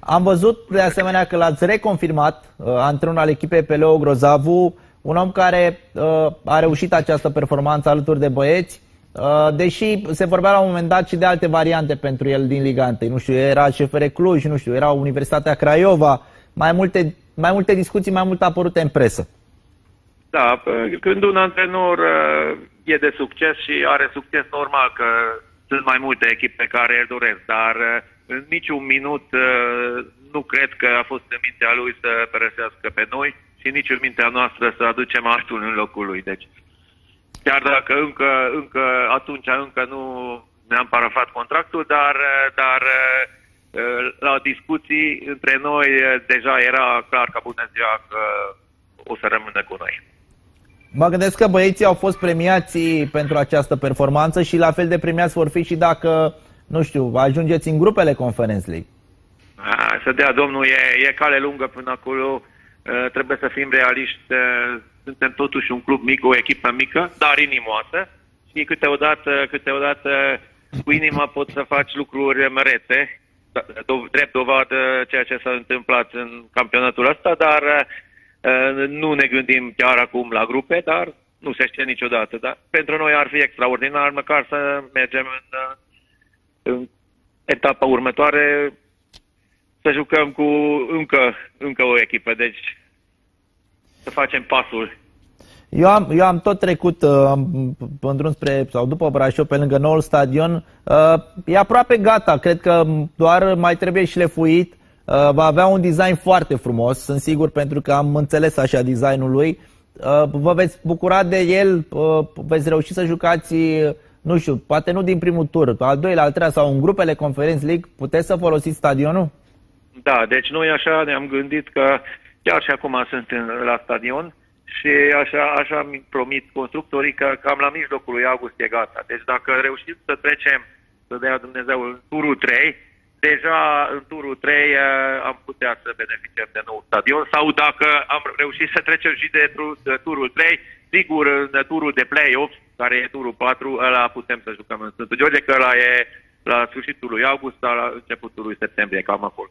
Am văzut de asemenea că l-ați reconfirmat uh, antrenul al echipei pe Leo Grozavu, un om care uh, a reușit această performanță alături de băieți, uh, deși se vorbea la un moment dat și de alte variante pentru el din Liga 1. Nu știu, era CFR Cluj, nu știu, era Universitatea Craiova, mai multe, mai multe discuții, mai mult apărute în presă. Da, când un antrenor uh, e de succes și are succes normal că sunt mai multe echipe care îl doresc, dar uh, în niciun minut uh, nu cred că a fost în mintea lui să părăsească pe noi și nici în mintea noastră să aducem altul în locul lui. Deci, chiar dacă încă, încă atunci încă nu ne-am parafat contractul, dar, dar la discuții între noi deja era clar ca bună ziua că o să rămână cu noi. Mă gândesc că băieții au fost premiați pentru această performanță și la fel de premiați vor fi și dacă, nu știu, ajungeți în grupele Conference League. A, să dea domnul, e, e cale lungă până acolo, uh, trebuie să fim realiști, uh, suntem totuși un club mic, o echipă mică, dar inimoasă și câteodată, câteodată cu inima poți să faci lucruri mărețe, do- drept dovadă ceea ce s-a întâmplat în campionatul ăsta, dar Eh, nu ne gândim chiar acum la grupe, dar nu se știe niciodată. Dar pentru noi ar fi extraordinar măcar să mergem în, eh, în etapa următoare să jucăm cu încă, încă o echipă. Deci să facem pasul. Eu am, eu am tot trecut uh, în drum spre, sau după Brașov, pe lângă noul stadion. Uh, e aproape gata, cred că doar mai trebuie șlefuit. Uh, va avea un design foarte frumos, sunt sigur, pentru că am înțeles așa designul lui. Uh, vă veți bucura de el, uh, veți reuși să jucați, nu știu, poate nu din primul tur, al doilea, al treilea sau în grupele Conference League, puteți să folosiți stadionul? Da, deci noi așa ne-am gândit că chiar și acum sunt în, la stadion și așa, așa mi promit constructorii că cam la mijlocul lui august e gata. Deci dacă reușim să trecem, să dea Dumnezeu turul 3, deja în turul 3 uh, am putea să beneficiem de nou stadion sau dacă am reușit să trecem și de, de turul 3, sigur în turul de play-off, care e turul 4, ăla putem să jucăm în Sfântul George, că ăla e la sfârșitul lui august sau la începutul lui septembrie, cam acolo.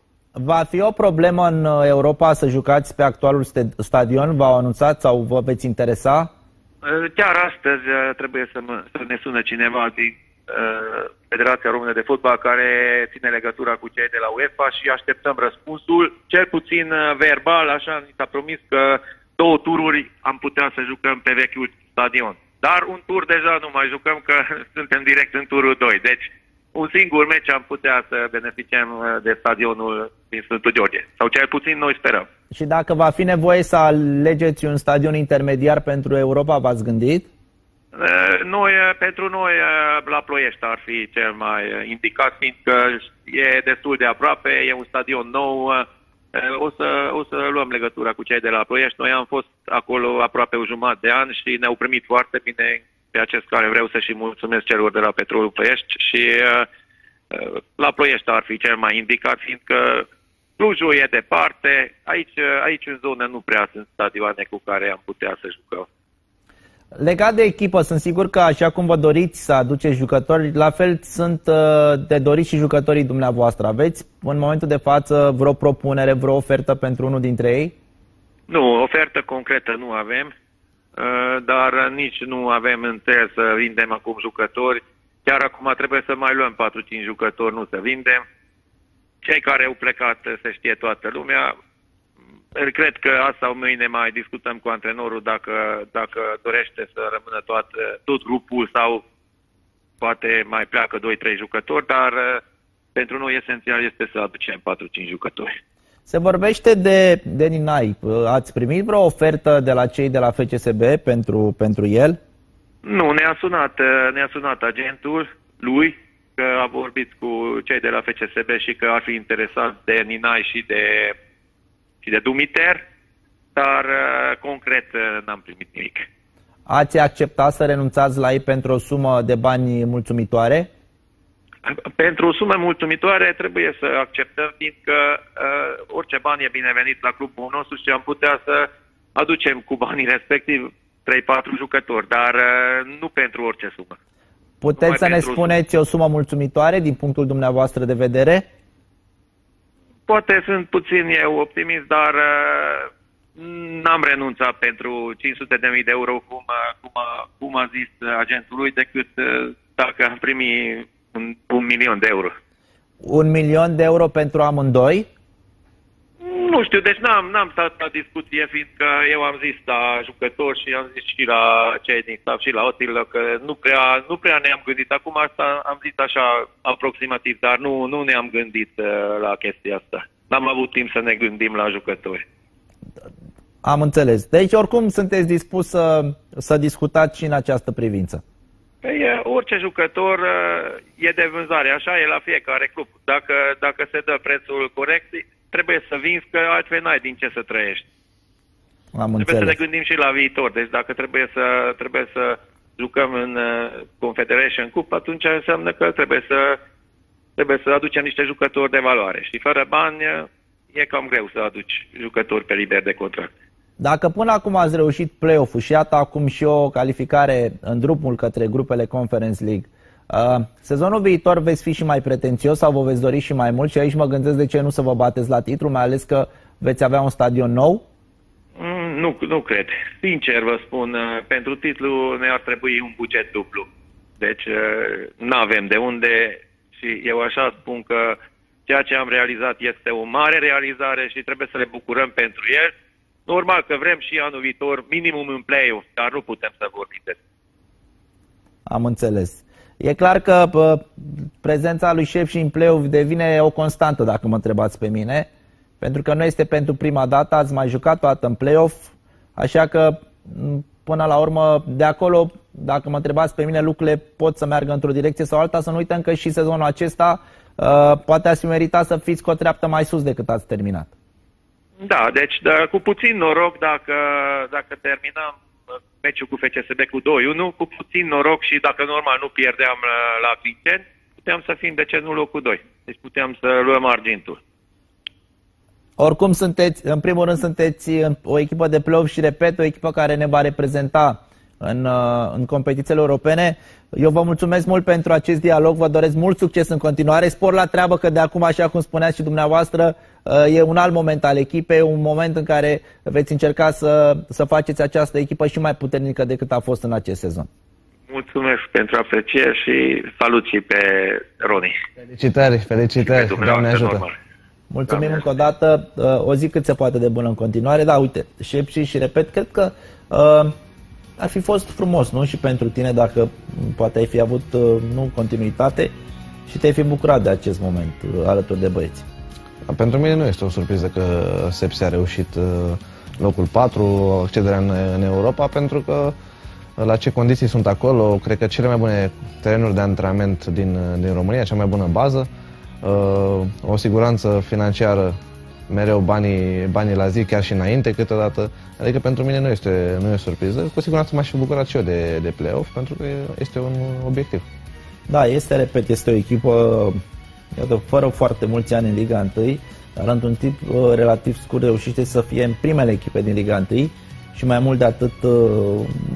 Va fi o problemă în uh, Europa să jucați pe actualul stadion? V-au anunțat sau vă veți interesa? Uh, chiar astăzi trebuie să, mă, să ne sună cineva din Uh, Federația Română de Fotbal care ține legătura cu cei de la UEFA și așteptăm răspunsul, cel puțin uh, verbal, așa ni s-a promis că două tururi am putea să jucăm pe vechiul stadion. Dar un tur deja nu mai jucăm că suntem direct în turul 2. Deci un singur meci am putea să beneficiem uh, de stadionul din Sfântul George. Sau cel puțin noi sperăm. Și dacă va fi nevoie să alegeți un stadion intermediar pentru Europa, v-ați gândit? Eh, noi, eh, pentru noi, eh, la Ploiești ar fi cel mai indicat, fiindcă e destul de aproape, e un stadion nou, o să, o să luăm legătura cu cei de la Ploiești. Noi am fost acolo aproape o jumătate de an și ne-au primit foarte bine pe acest care vreau să și mulțumesc celor de la Petrolul Ploiești și la Ploiești ar fi cel mai indicat, fiindcă Clujul e departe, aici, aici în zonă nu prea sunt stadioane cu care am putea să jucăm. Legat de echipă, sunt sigur că așa cum vă doriți să aduceți jucători, la fel sunt uh, de dorit și jucătorii dumneavoastră. Aveți în momentul de față vreo propunere, vreo ofertă pentru unul dintre ei? Nu, ofertă concretă nu avem, uh, dar nici nu avem înțeles să vindem acum jucători. Chiar acum trebuie să mai luăm 4-5 jucători, nu să vindem. Cei care au plecat se știe toată lumea. Cred că asta sau mâine mai discutăm cu antrenorul dacă, dacă dorește să rămână toată, tot grupul sau poate mai pleacă 2-3 jucători, dar uh, pentru noi esențial este să aducem 4-5 jucători. Se vorbește de, de Ninai. Ați primit vreo ofertă de la cei de la FCSB pentru, pentru el? Nu, ne-a sunat, ne-a sunat agentul lui, că a vorbit cu cei de la FCSB și că ar fi interesat de Ninai și de, și de Dumiter, dar concret n-am primit nimic. Ați acceptat să renunțați la ei pentru o sumă de bani mulțumitoare? Pentru o sumă mulțumitoare trebuie să acceptăm, fiindcă uh, orice bani e binevenit la clubul nostru și am putea să aducem cu banii respectiv 3-4 jucători, dar uh, nu pentru orice sumă. Puteți să ne spuneți o sumă mulțumitoare din punctul dumneavoastră de vedere? Poate sunt puțin eu optimist, dar uh, n-am renunțat pentru 500 de mii de euro, cum, uh, cum, a, cum a zis agentului, decât uh, dacă am primit un, un milion de euro. Un milion de euro pentru amândoi? Nu știu, deci n-am, n-am stat la discuție, fiindcă eu am zis la jucători și am zis și la cei din staff și la Otil că nu prea, nu prea ne-am gândit. Acum asta am zis așa aproximativ, dar nu, nu ne-am gândit uh, la chestia asta. N-am avut timp să ne gândim la jucători. Am înțeles. Deci oricum sunteți dispus să, să discutați și în această privință. Păi, orice jucător e de vânzare, așa e la fiecare club. Dacă, dacă se dă prețul corect, trebuie să vinzi, că altfel n-ai din ce să trăiești. Am trebuie înțeles. să ne gândim și la viitor. Deci dacă trebuie să, trebuie să jucăm în Confederation Cup, atunci înseamnă că trebuie să, trebuie să aducem niște jucători de valoare. Și fără bani e cam greu să aduci jucători pe liber de contract. Dacă până acum ați reușit play-off-ul și iată acum și o calificare în drumul către grupele Conference League, uh, sezonul viitor veți fi și mai pretențios sau vă veți dori și mai mult și aici mă gândesc de ce nu să vă bateți la titlu, mai ales că veți avea un stadion nou? Mm, nu, nu cred. Sincer vă spun, uh, pentru titlu ne ar trebui un buget duplu. Deci uh, nu avem de unde și eu așa spun că ceea ce am realizat este o mare realizare și trebuie să le bucurăm pentru el Normal că vrem și anul viitor minimum în play-off, dar nu putem să vorbim despre. Am înțeles. E clar că pă, prezența lui Șef și în play-off devine o constantă, dacă mă întrebați pe mine, pentru că nu este pentru prima dată, ați mai jucat toată în play-off, așa că până la urmă, de acolo, dacă mă întrebați pe mine, lucrurile pot să meargă într-o direcție sau alta, să nu uităm că și sezonul acesta uh, poate ați merita să fiți cu o treaptă mai sus decât ați terminat. Da, deci da, cu puțin noroc dacă, dacă terminăm meciul cu FCSB cu 2-1, cu puțin noroc și dacă normal nu pierdeam la, la Clinceni, puteam să fim de ce nu locul 2. Deci puteam să luăm argintul. Oricum sunteți, în primul rând sunteți o echipă de play și repet, o echipă care ne va reprezenta în, în competițiile europene. Eu vă mulțumesc mult pentru acest dialog, vă doresc mult succes în continuare, spor la treabă că de acum, așa cum spuneați și dumneavoastră, e un alt moment al echipei, un moment în care veți încerca să, să faceți această echipă și mai puternică decât a fost în acest sezon. Mulțumesc pentru apreciere și salut și pe Roni. Felicitări, felicitări, Doamne ajută. Normal. Mulțumim Doamne încă o dată, o zi cât se poate de bună în continuare. Da, uite, și și repet, cred că uh, ar fi fost frumos, nu? Și pentru tine dacă poate ai fi avut, uh, nu, continuitate și te-ai fi bucurat de acest moment uh, alături de băieți. Pentru mine nu este o surpriză că Sepsi a reușit uh, locul 4, accederea în, în Europa, pentru că la ce condiții sunt acolo, cred că cele mai bune terenuri de antrenament din, din România, cea mai bună bază, o siguranță financiară mereu banii, banii la zi, chiar și înainte câteodată. Adică pentru mine nu este, nu e surpriză. Cu siguranță m-aș fi bucurat și eu de, de play-off, pentru că este un obiectiv. Da, este, repet, este o echipă iată, fără foarte mulți ani în Liga 1, dar într-un tip uh, relativ scurt reușește să fie în primele echipe din Liga 1 și mai mult de atât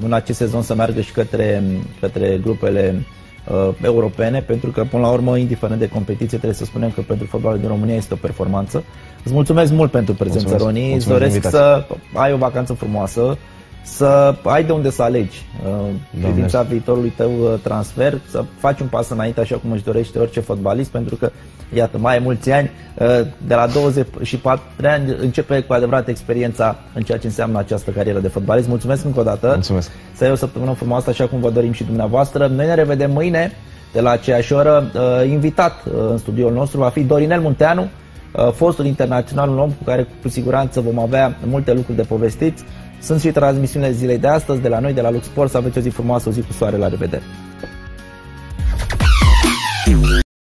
în acest sezon să meargă și către, către grupele uh, europene, pentru că până la urmă, indiferent de competiție, trebuie să spunem că pentru fotbalul din România este o performanță. Îți mulțumesc mult pentru prezență, Roni. Mulțumesc Îți doresc să ai o vacanță frumoasă, să ai de unde să alegi uh, privința viitorului tău uh, transfer, să faci un pas înainte așa cum își dorește orice fotbalist, pentru că, iată, mai mulți ani, uh, de la 24 ani începe cu adevărat experiența în ceea ce înseamnă această carieră de fotbalist. Mulțumesc încă o dată. Mulțumesc. Să ai o săptămână frumoasă așa cum vă dorim și dumneavoastră. Noi ne revedem mâine de la aceeași oră. Invitat în studioul nostru va fi Dorinel Munteanu, fostul internațional, un om cu care cu siguranță vom avea multe lucruri de povestit. Sunt și transmisiunile zilei de astăzi de la noi, de la Lux Sport. Să aveți o zi frumoasă, o zi cu soare. La revedere!